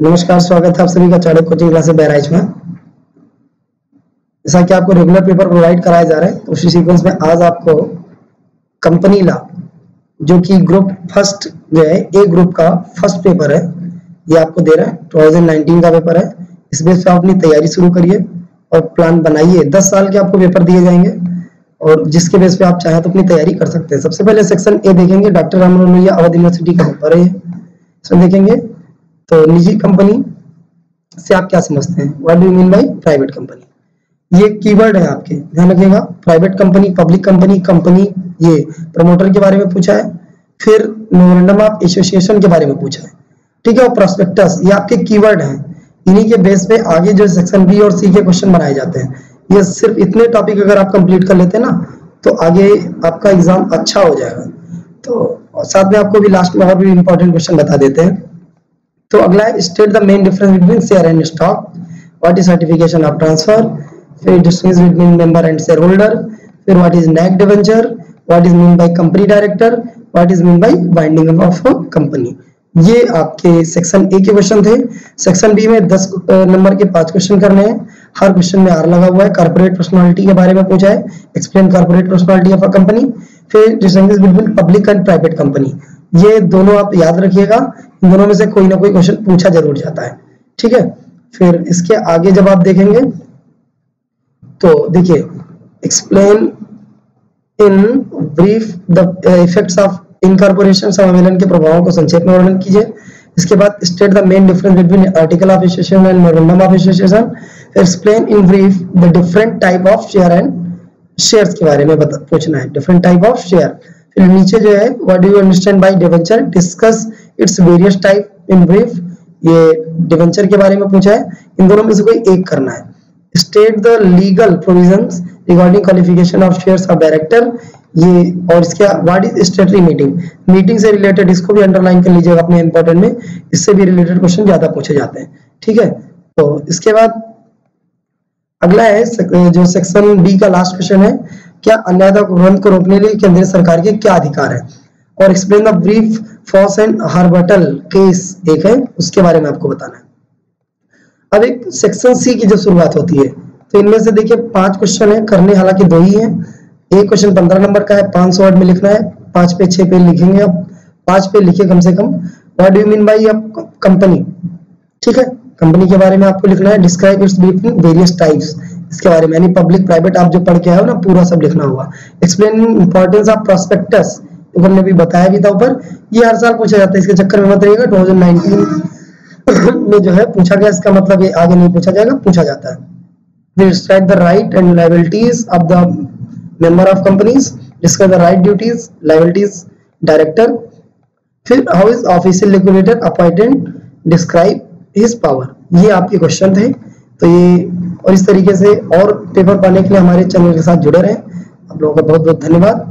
नमस्कार, स्वागत है आप सभी का चाणक्य कोचिंग क्लास बहराइच में। जैसा कि आपको रेगुलर पेपर प्रोवाइड कराए जा रहे हैं तो उसी सीक्वेंस में आज आपको कंपनी ला, जो कि ग्रुप फ़र्स्ट जो है ए ग्रुप का फ़र्स्ट पेपर है, ये आपको दे रहा है। 2019 का पेपर है। इस बेस पे आप अपनी तैयारी शुरू करिए और प्लान बनाइए। 10 साल के आपको पेपर दिए जाएँगे और जिसके बेस पे आप चाहें तो अपनी तैयारी कर सकते हैं। सबसे पहले सेक्शन ए देखेंगे। डॉक्टर राम मनोहर अवध यूनिवर्सिटी का पेपर है इसमें देखेंगे तो निजी कंपनी से आप क्या समझते हैं? What do mean by private company ये कीवर्ड है आपके। ध्यान रखिएगा private company public company company ये प्रमोटर के बारे में पूछा है, फिर मेमोरेंडम ऑफ़ एसोसिएशन के बारे में पूछा है। ठीक है, और प्रोस्पेक्टस ये आपके कीवर्ड हैं। इन्हीं के बेस पे आगे जो सेक्शन बी और सी के क्वेश्चन बनाए जाते हैं। ये सिर्फ़ इतने टॉपिक अगर आप कंप्लीट कर लेते हैं ना तो आगे आपका एग्ज़ाम अच्छा हो जाएगा। तो साथ में आपको भी लास्ट में और भी इंपॉर्टेंट क्वेश्चन बता देते हैं। तो अगला state the main difference between share and stock what is certification of transfer फिर distinguish between member and share holder फिर what is naked debenture what is mean by company director what is mean by binding of company ये आपके section A के question थे। Section B में 10 number के पाँच question करने हैं। हर क्वेश्चन में आर लगा हुआ है। कॉर्पोरेट पर्सनालिटी के बारे में पूछा है। Explain corporate personality of a company फिर distinguish between public and private company ये दोनों आप याद रखिएगा। दोनों में से कोई ना कोई क्वेश्चन पूछा ज़रूर जाता है। ठीक है? फिर इसके आगे जब आप देखेंगे तो देखिए explain in brief the effects of incorporation सम्मेलन के प्रभावों को संक्षेप में वर्णन कीजिए। इसके बाद state the main difference between article of association and memorandum of association explain in brief the different type of share and shares के बारे में पूछना है। डिफरेंट टाइप ऑफ़ शेयर फिर नीचे जो है what do you understand by debenture discuss its various type in brief ये डिवेंचर के बारे में पूछा है। इन दोनों में से कोई एक करना है। State the legal provisions regarding qualification of shares of director ये और इसके what is statutory meeting meeting से रिलेटेड इसको भी अंडरलाइन कर लीजिएगा अपने इंपॉर्टेंट में। इससे भी रिलेटेड क्वेश्चन ज़्यादा पूछे जाते हैं। ठीक है? तो इसके बाद अगला है, जो सेक्शन बी का लास्ट क्वेश्चन है। क्या प्रबंध को रोकने लिए केंद्र सरकार के क्या अधिकार है? और explain the brief Foss and Harbottle case एक है, उसके बारे में आपको बताना है। अब एक सेक्शन सी की जब शुरुआत होती है तो इनमें से देखिए पाँच क्वेश्चन है, करने हालाँकि दो ही है। एक क्वेश्चन पंद्रह नंबर का है, पाँच सौ वर्ड में लिखना है, पाँच पे छह पे लिखेंगे अब पाँच पे लिखे कम से कम। What do mean by company ठीक है कंपनी के बारे में आपको लिखना है डिस्क्राइब इट्स वेरियस टाइप्स इसके बारे में, यानी पब्लिक प्राइवेट आप जो पढ़ के आए ना, पूरा सब लिखना होगा। एक्सप्लेनिंग इंपॉर्टेंस ऑफ़ प्रोस्पेक्टस हमने भी बताया भी था ऊपर, ये हर साल पूछा जाता है, इसके चक्कर में मत रहिएगा 2019 में जो है पूछा गया, इसका मतलब ये आगे नहीं पूछा जाएगा, पूछा जाता है। Describe the right and liabilities of the member of companies describe the right duties liabilities director फिर how is official liquidator appointed describe his power ये आपके क्वेश्चन थे। तो ये, और इस तरीके से और पेपर पाने के लिए हमारे चैनल के साथ जुड़े रहें। आप लोगों का बहुत बहुत धन्यवाद।